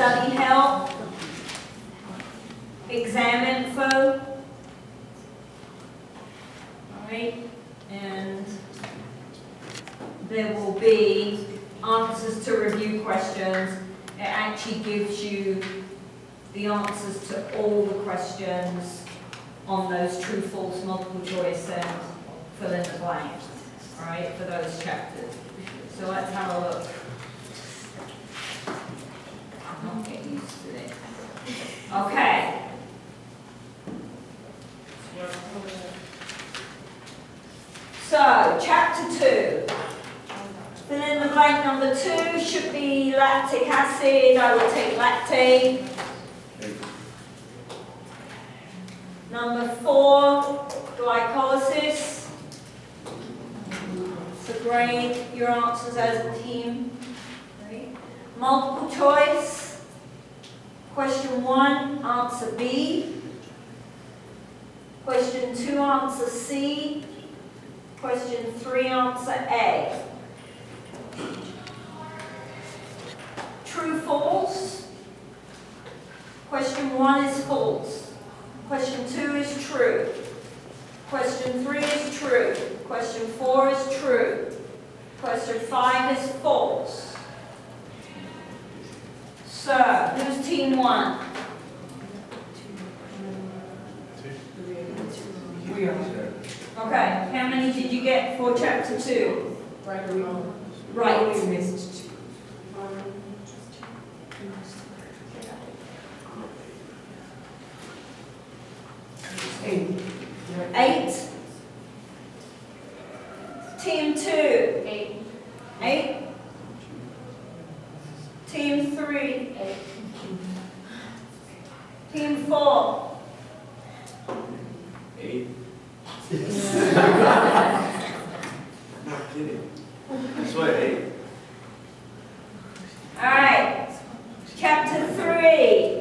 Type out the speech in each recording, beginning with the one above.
study help, exam info. Alright, and there will be answers to review questions. It actually gives you the answers to all the questions on those true, false, multiple choice and fill in the blank, all right, for those chapters. So let's have a look. Getting used to. Okay. So, chapter two. Fill in the blank number two should be lactic acid. I will take lactate. Number four, glycolysis. So grade your answers as a team. Multiple choice. Question one, answer B. Question two, answer C. Question three, answer A. True, false. Question one is false. Question two is true. Question three is true. Question four is true. Question five is false. So, who's team one? We are. Okay, how many did you get for chapter two? Right, we We missed two. Eight. Eight. Team two? Eight. Eight. Team three? Eight. Team four? Eight. Not kidding. That's why eight. All right. Chapter three.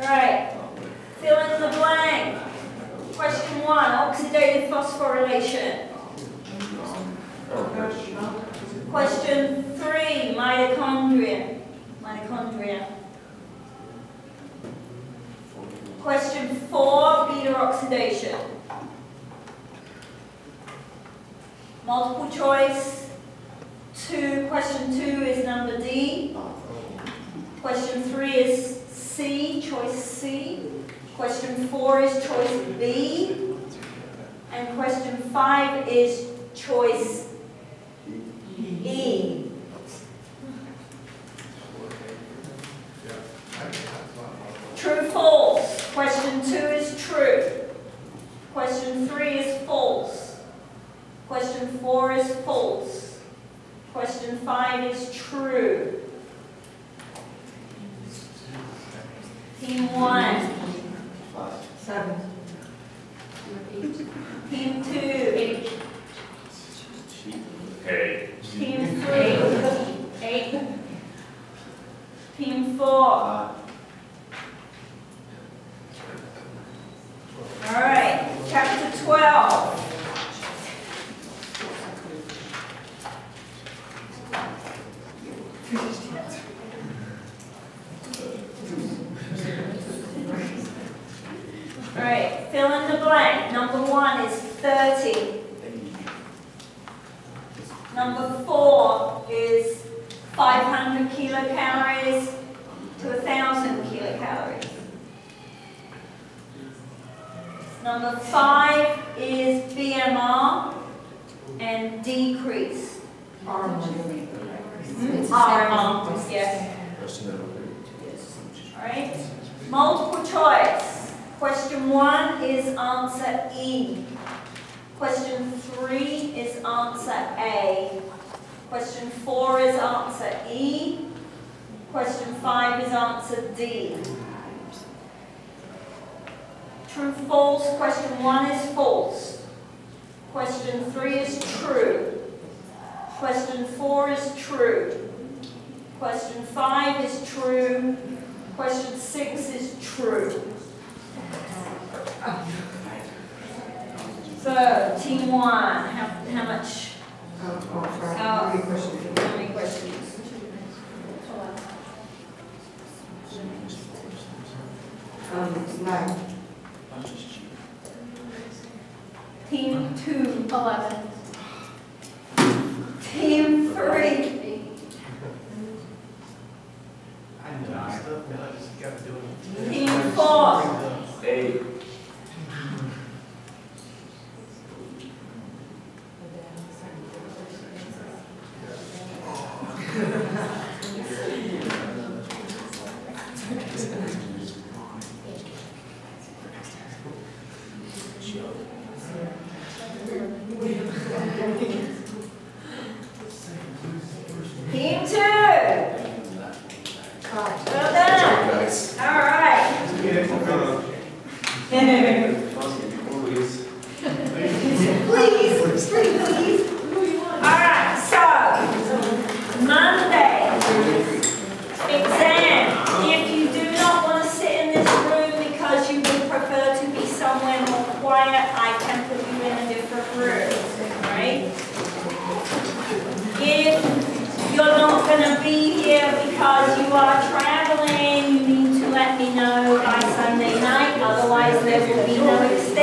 All right. Fill in the blank. Question one, oxidative phosphorylation. Question three, mitochondria. Mitochondria. Question four, beta oxidation. Multiple choice. Two, question two is number D. Question three is C, choice C. Question four is choice B. And question five is choice E. True, false. Question two is true. Question three is false. Question four is false. Question five is true. Team one. Seven. Team two. Hey. Team three. Eight. Team four. All right, chapter 12. All right, fill in the blank. Number one is 30. Number four is 500 kilocalories to 1,000 kilocalories. Number five is BMR and decrease. R one. Hmm? RMR, yes. All right. Multiple choice. Question one is answer E. Question three is answer A. Question four is answer E. Question five is answer D. True, false. Question one is false. Question three is true. Question four is true. Question five is true. Question six through. So, team one, how, how much, Oh, oh, sorry, Oh. please. please, please. All right, so Monday, exam. If you do not want to sit in this room because you would prefer to be somewhere more quiet, I can put you in a different room, right? If you're not going to be here because you are traveling, you need let me know by Sunday night, otherwise there will be no excuse.